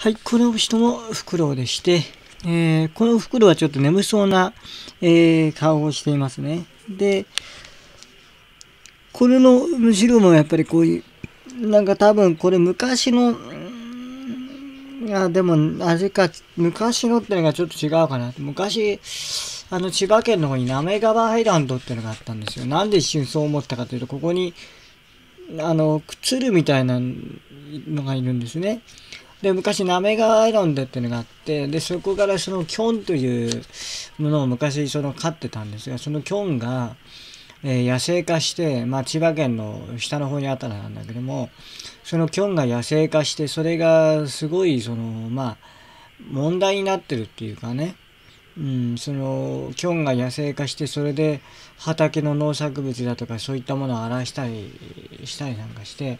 はい、この人もフクロウでして、えー、このフクロウはちょっと眠そうな、えー、顔をしていますね。で、これの後ろもやっぱりこういう、なんか多分これ昔の、いや、でも、あれか、昔のってのがちょっと違うかな。昔、あの、千葉県の方に滑川アイランドってのがあったんですよ。なんで一瞬そう思ったかというと、ここに、あの、鶴みたいなのがいるんですね。で、昔、なめ川アイランドっていうのがあって、で、そこからそのキョンというものを昔その飼ってたんですが、そのキョンが、えー、野生化して、まあ、千葉県の下の方にあったらなんだけども、そのキョンが野生化して、それがすごい、その、まあ、問題になってるっていうかね、うん、その、キョンが野生化して、それで畑の農作物だとかそういったものを荒らしたりしたりなんかして、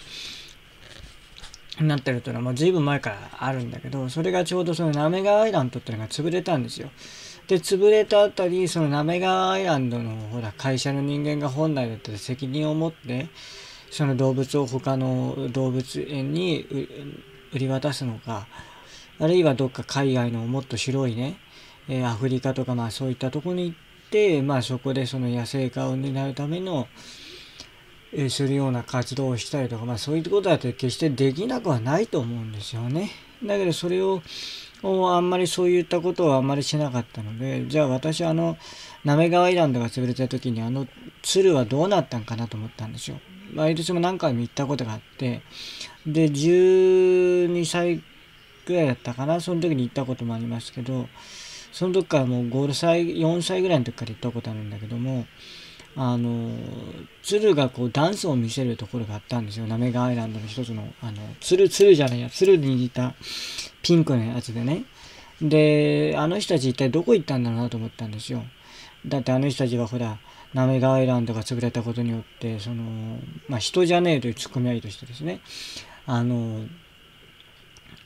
なってるというのはもう随分前からあるんだけど、それがちょうどそのナメガアイランドっていうのが潰れたんですよ。で、潰れたあたり、そのナメガアイランドのほら会社の人間が本来だったら責任を持って、その動物を他の動物園に売り渡すのか、あるいはどっか海外のもっと広いね、えアフリカとかまあそういったとこに行って、まあそこでその野生化を担うためのするような活動をしたりとか、まあそういうことだって決してできなくはないと思うんですよね。だけどそれをあんまりそういったことをあんまりしなかったので、じゃあ私あの、滑川アイランドが潰れた時にあの鶴はどうなったんかなと思ったんですよ。毎年も何回も行ったことがあって、で、12歳ぐらいだったかな、その時に行ったこともありますけど、その時からもう5歳、4歳ぐらいの時から行ったことあるんだけども、あの、鶴がこうダンスを見せるところがあったんですよ。ナメガアイランドの一つの、あの、鶴、鶴じゃないや、鶴に似たピンクのやつでね。で、あの人たち一体どこ行ったんだろうなと思ったんですよ。だってあの人たちはほら、ナメガアイランドが潰れたことによって、その、まあ人じゃねえというツッコミ合いとしてですね、あの、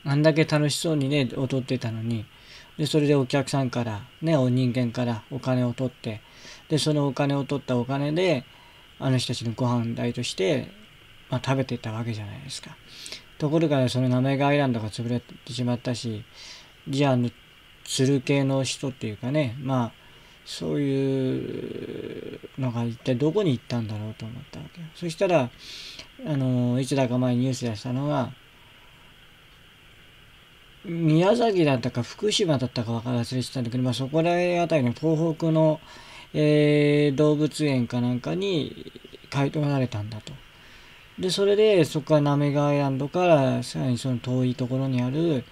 あんだけ楽しそうにね、踊ってたのに、で、それでお客さんから、ね、お人間からお金を取って、で、そのお金を取ったお金で、あの人たちのご飯代として、まあ、食べていたわけじゃないですか。ところが、その名前がアイランドが潰れてしまったし、じゃあの、鶴系の人っていうかね、まあ、そういうのが一体どこに行ったんだろうと思ったわけそしたら、あの、いつだか前にニュースでしたのが、宮崎だったか福島だったか忘れてたんだけど、まあ、そこら辺あたりの東北の、えー、動物園かなんかに買い取られたんだと。で、それで、そこから滑川アイランドから、さらにその遠いところにある、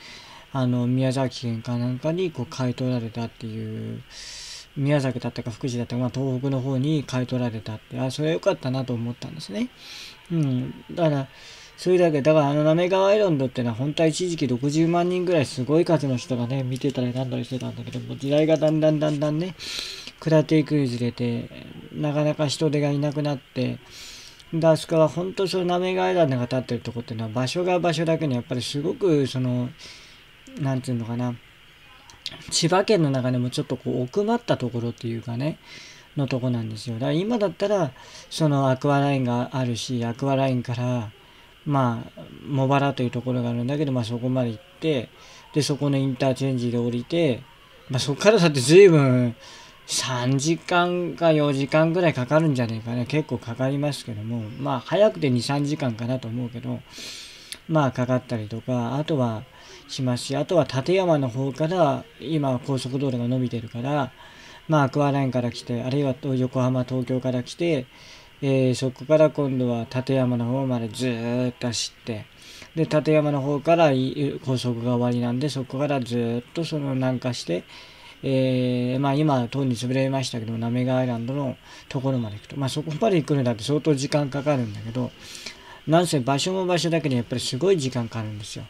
あの、宮崎県かなんかにこう買い取られたっていう、宮崎だったか福祉だったか、まあ、東北の方に買い取られたって、あ、それは良かったなと思ったんですね。うん。だから、それだけ、だからあの、滑川アイランドってのは本当は一時期60万人ぐらいすごい数の人がね、見てたりなんだりしてたんだけども、時代がだんだんだんだんね、下っていくにつれて、なかなか人手がいなくなって、で、あそこは本当その滑川アイランドが立ってるとこっていうのは場所が場所だけにやっぱりすごくその、なんていうのかな、千葉県の中でもちょっとこう奥まったところっていうかね、のとこなんですよ。だから今だったら、そのアクアラインがあるし、アクアラインから、まあ、茂原というところがあるんだけど、まあそこまで行って、で、そこのインターチェンジで降りて、まあそこからだって随分、3時間か4時間ぐらいかかるんじゃねえかね。結構かかりますけども、まあ早くて2、3時間かなと思うけど、まあかかったりとか、あとはしますし、あとは立山の方から今高速道路が伸びてるから、まあアクアラインから来て、あるいは横浜、東京から来て、えー、そこから今度は立山の方までずーっと走って、で、立山の方から高速が終わりなんで、そこからずーっとその南下して、えー、まあ今、とうに潰れましたけど、ナメガアイランドのところまで行くと。まあそこまで行くのだって相当時間かかるんだけど、なんせ場所も場所だけでやっぱりすごい時間かかるんですよ。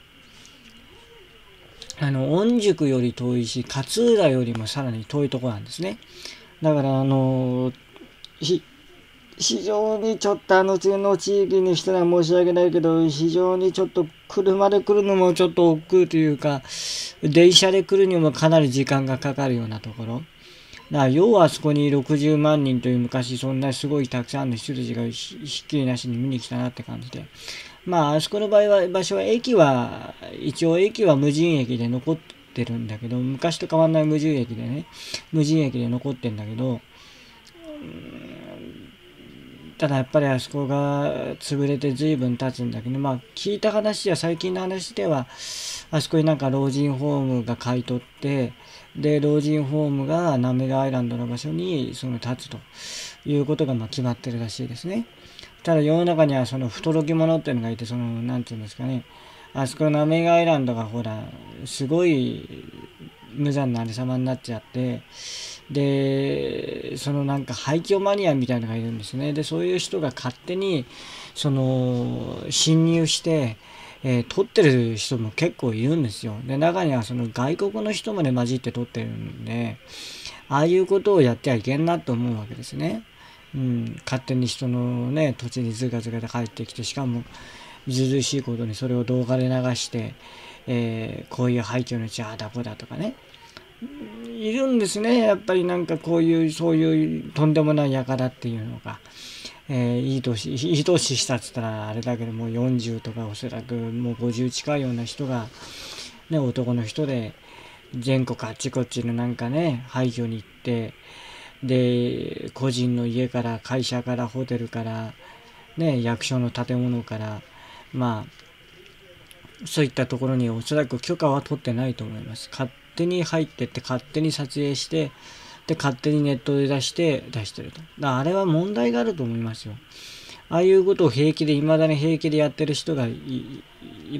あの、御宿より遠いし、勝浦よりもさらに遠いとこなんですね。だから、あの非常にちょっとあの次の地域にしては申し訳ないけど、非常にちょっと車で来るのもちょっと億劫というか、電車で来るにもかなり時間がかかるようなところ。だから要はあそこに60万人という昔そんなすごいたくさんの人たちがひっきりなしに見に来たなって感じで。まあ、あそこの場合は、場所は駅は、一応駅は無人駅で残ってるんだけど、昔と変わんない無人駅でね、無人駅で残ってんだけど、ただやっぱりあそこが潰れて随分経つんだけど、まあ聞いた話や最近の話では、あそこになんか老人ホームが買い取って、で、老人ホームがナメガアイランドの場所にその立つということがま決まってるらしいですね。ただ世の中にはその不届き者っていうのがいて、その、なんていうんですかね、あそこのナメガアイランドがほら、すごい無残なありさまになっちゃって、で、そのなんか廃墟マニアみたいなのがいるんですね。で、そういう人が勝手に、その、侵入して、えー、撮ってる人も結構いるんですよ。で、中にはその外国の人まで混じって撮ってるんで、ああいうことをやってはいけんなと思うわけですね。うん、勝手に人のね、土地にズカズカで帰ってきて、しかも、ずるしいことにそれを動画で流して、えー、こういう廃墟のうちああだこだとかね。いるんですね。やっぱりなんかこういう、そういうとんでもない輩っていうのが。えー、いい年、いい年したって言ったらあれだけどもう40とかおそらくもう50近いような人が、ね、男の人で全国あっちこっちのなんかね、廃墟に行って、で、個人の家から会社からホテルから、ね、役所の建物から、まあ、そういったところにおそらく許可は取ってないと思います。勝手に入ってって勝手に撮影して、で、勝手にネットで出して出してると。だあれは問題があると思いますよ。ああいうことを平気で、未だに平気でやってる人がい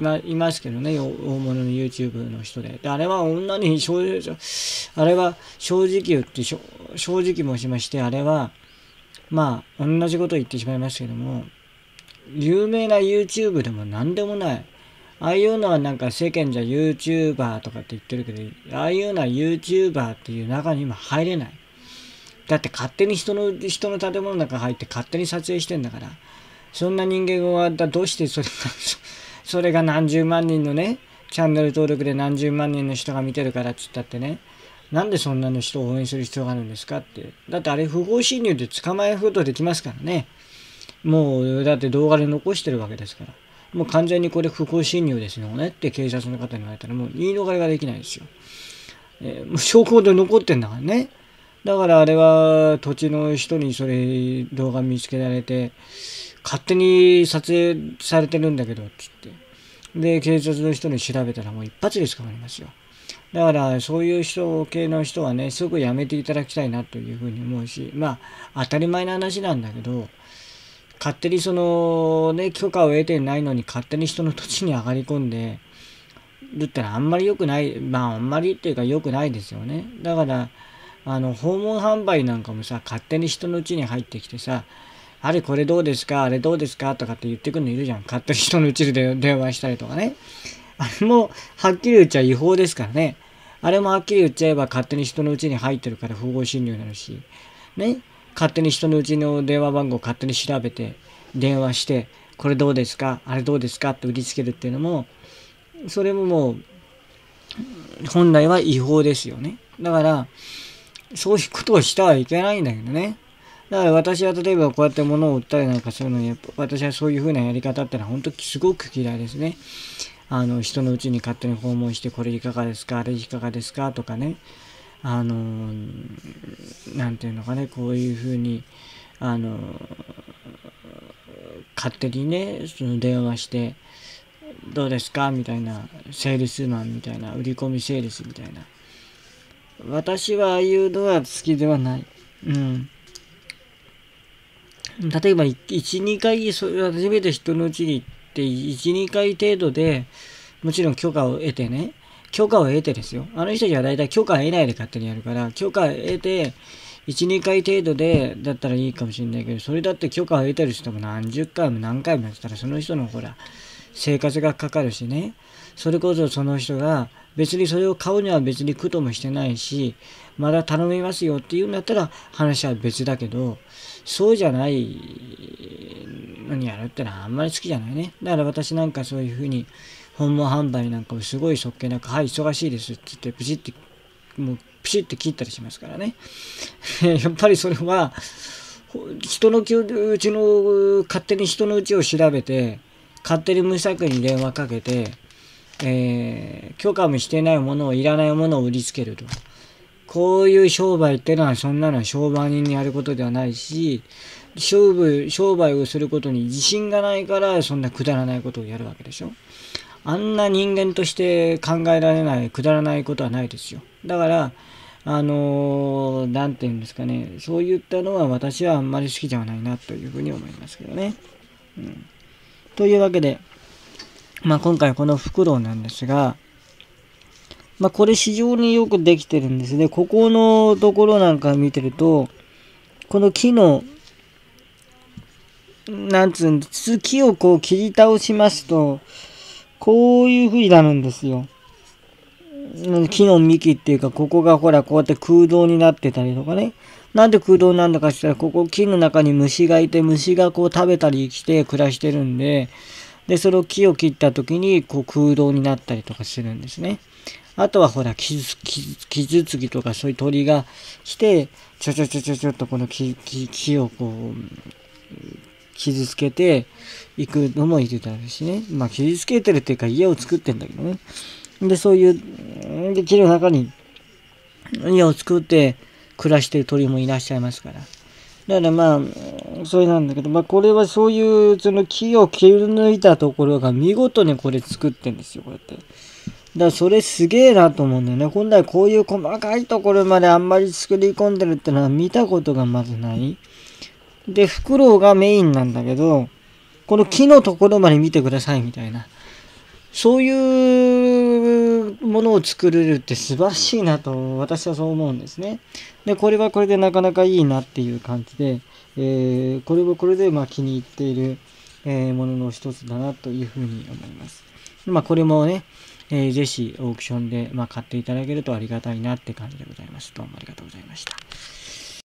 まいますけどね、大物の YouTube の人で。であれは女に正直、あれは正直言って正直申しまして、あれは、まあ、同じこと言ってしまいますけども、有名な YouTube でも何でもない。ああいうのはなんか世間じゃ YouTuber とかって言ってるけど、ああいうのは YouTuber っていう中に今入れない。だって勝手に人の、人の建物の中入って勝手に撮影してんだから。そんな人間はどうしてそれが、それが何十万人のね、チャンネル登録で何十万人の人が見てるからっつったってね、なんでそんなの人を応援する必要があるんですかって。だってあれ不法侵入で捕まえることできますからね。もう、だって動画で残してるわけですから。もう完全にこれ不法侵入ですよねって警察の方に言われたらもう言い逃れができないですよ。えー、証拠で残ってんだからね。だからあれは土地の人にそれ動画見つけられて勝手に撮影されてるんだけどっつって。で、警察の人に調べたらもう一発で捕まりますよ。だからそういう人系の人はね、すぐやめていただきたいなというふうに思うし、まあ当たり前の話なんだけど、勝手にそのね、許可を得てないのに勝手に人の土地に上がり込んで、るってのはあんまり良くない、まああんまりっていうか良くないですよね。だから、あの、訪問販売なんかもさ、勝手に人の家に入ってきてさ、あれこれどうですかあれどうですかとかって言ってくるのいるじゃん。勝手に人の家で 電話したりとかね。あれも、はっきり言っちゃ違法ですからね。あれもはっきり言っちゃえば勝手に人の家に入ってるから不法侵入になるし。ね。勝手に人のうちの電話番号を勝手に調べて電話してこれどうですか？あれどうですか？って売りつけるっていうのもそれももう本来は違法ですよね。だからそういうことをしてはいけないんだけどね。だから私は例えばこうやって物を売ったりなんかするのに私はそういう風なやり方ってのは本当すごく嫌いですね。あの人のうちに勝手に訪問してこれいかがですか？あれいかがですか？とかね。あの何て言うのかねこういうふうにあの勝手にねその電話してどうですか？みたいなセールスマンみたいな売り込みセールスみたいな。私はああいうのは好きではない。うん。例えば12回それ初めて人のうちに行って12回程度でもちろん許可を得てね許可を得てですよ。あの人たちは大体許可を得ないで勝手にやるから、許可を得て、1、2回程度でだったらいいかもしれないけど、それだって許可を得てる人も何十回も何回もやったら、その人のほら、生活がかかるしね。それこそその人が、別にそれを買うには別に苦ともしてないし、まだ頼みますよっていうんだったら話は別だけど、そうじゃないのにやるってのはあんまり好きじゃないね。だから私なんかそういうふうに、訪問販売なんかもすごいそっけなく、はい、忙しいですって言って、プチって、もう、プシって切ったりしますからね。やっぱりそれは、人のうちの、勝手に人のうちを調べて、勝手に無作に電話かけて、えー、許可もしてないものをいらないものを売りつけると。こういう商売ってのはそんなのは商売人にやることではないし、勝負、商売をすることに自信がないからそんなくだらないことをやるわけでしょ。あんな人間として考えられない、くだらないことはないですよ。だから、あのー、なんて言うんですかね、そういったのは私はあんまり好きではないなというふうに思いますけどね。うん、というわけで、まあ今回このフクロウなんですが、まあこれ非常によくできてるんですね。ここのところなんか見てると、この木の、なんつうんです、木をこう切り倒しますと、こういう風になるんですよ。木の幹っていうか、ここがほら、こうやって空洞になってたりとかね。なんで空洞なんだかしたら、ここ木の中に虫がいて、虫がこう食べたりして暮らしてるんで、で、その木を切った時に、こう空洞になったりとかするんですね。あとはほら、キズキズツギとかそういう鳥が来て、ちょちょちょちょちょっとこの木木をこう、傷つけていくのもいるだろうしね。まあ、傷つけてるっていうか家を作ってんだけどね。で、そういう、で、木の中に家を作って暮らしてる鳥もいらっしゃいますから。だからまあ、それなんだけど、まあこれはそういう、その木を切り抜いたところが見事にこれ作ってんですよ、こうやって。だからそれすげえなと思うんだよね。本来こういう細かいところまであんまり作り込んでるってのは見たことがまずない。で、フクロウがメインなんだけど、この木のところまで見てくださいみたいな。そういうものを作れるって素晴らしいなと私はそう思うんですね。で、これはこれでなかなかいいなっていう感じで、えー、これはこれでま気に入っている、えー、ものの一つだなというふうに思います。まあこれもね、えー、ぜひオークションでま買っていただけるとありがたいなって感じでございます。どうもありがとうございました。